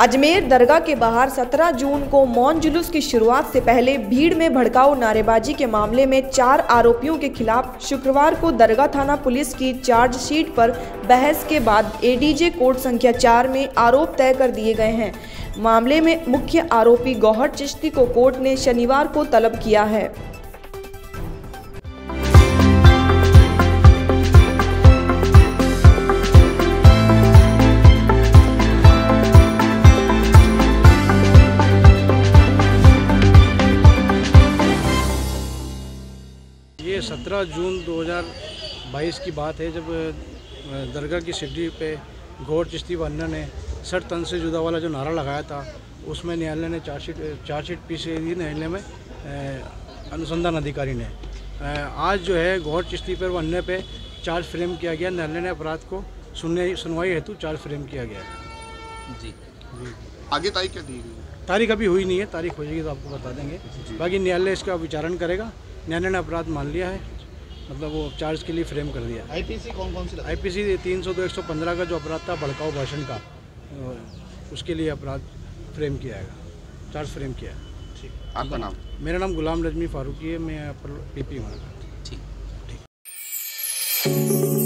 अजमेर दरगाह के बाहर 17 जून को मौन जुलूस की शुरुआत से पहले भीड़ में भड़काऊ नारेबाजी के मामले में चार आरोपियों के खिलाफ शुक्रवार को दरगाह थाना पुलिस की चार्जशीट पर बहस के बाद एडीजे कोर्ट संख्या चार में आरोप तय कर दिए गए हैं। मामले में मुख्य आरोपी गौहर चिश्ती को कोर्ट ने शनिवार को तलब किया है। ये 17 जून 2022 की बात है जब दरगाह की सीढ़ी पे गौर चिश्ती वालना ने सर तन से जुदा वाला जो नारा लगाया था उसमें न्यायालय ने चार्जशीट चार्जशीट पीस दी न्यायालय में अनुसंधान अधिकारी ने। आज जो है गौर चिश्ती पर वन्य पे चार्ज फ्रेम किया गया न्यायालय ने अपराध को सुनने सुनवाई हेतु चार्ज फ्रेम किया गया। जी। जी। आगे तारीख क्या दी गई? तारीख अभी हुई नहीं है तारीख हो जाएगी तो आपको बता देंगे। बाकी न्यायालय इसका विचारण करेगा। न्यायालय ने अपराध मान लिया है। मतलब वो चार्ज के लिए फ्रेम कर दिया। आईपीसी कौन कौन सी आईपीसी तीन सौ दो एक सौ पंद्रह का जो अपराध था भड़काऊ भाषण का उसके लिए अपराध फ्रेम किया है। चार्ज फ्रेम किया है। ठीक। आपका नाम? मेरा नाम गुलाम रजमी फारूकी है मैं पीपी हूँ। ठीक। you.